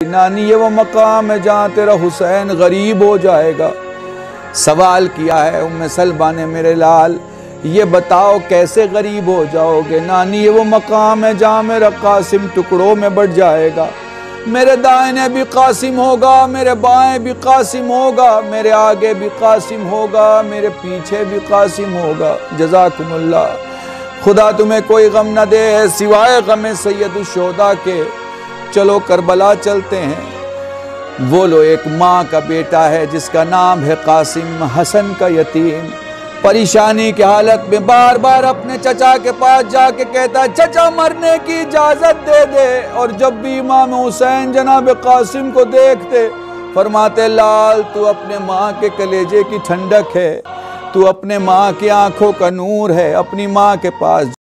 नानी, ये वो मकाम है जहाँ तेरा हुसैन गरीब हो जाएगा। सवाल किया है उम्म सलमा ने मेरे लाल, ये बताओ कैसे गरीब हो जाओगे? नानी, ये वो मकाम है जहाँ मेरा कासिम टुकड़ों में बढ़ जाएगा। मेरे दाहिने भी कासिम होगा, मेरे बाएँ भी कासिम होगा, मेरे आगे भी कासिम होगा, मेरे पीछे भी कासिम होगा। जजाकुमुल्ला खुदा तुम्हें कोई गम न दे, सिवाय गम सैयद शोदा के। चलो करबला चलते हैं। वो लो एक माँ का बेटा है, जिसका नाम है कासिम हसन का यतीम। परेशानी की हालत में बार बार अपने चचा के पास जाके कहता है चचा, मरने की इजाज़त दे दे। और जब भी इमाम हुसैन जनाब कासिम को देखते, फरमाते, लाल, तू अपने माँ के कलेजे की ठंडक है। तू अपने माँ की आँखों का नूर है। अपनी माँ के पास